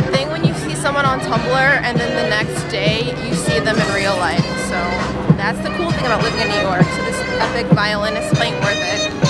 that thing when you see someone on Tumblr and then the next day you see them in real life. So that's the cool thing about living in New York. So this epic violin is playing worth it.